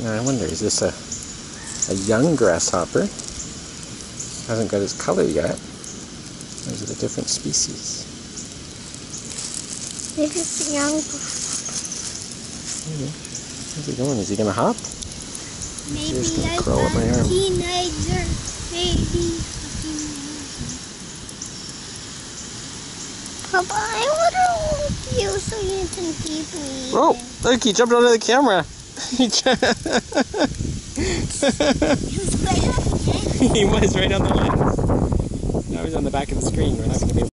Now I wonder, is this a a young grasshopper? Hasn't got his color yet. Or is it a different species? Maybe it's a young. Maybe. Where's he going? Is he gonna hop? Maybe just gonna like crawl up my a arm. teenager. Maybe. Papa, I want to hold you so you can keep me. Oh, look, he jumped onto the camera. he was right on the lens. Now he's on the back of the screen. We're not gonna be able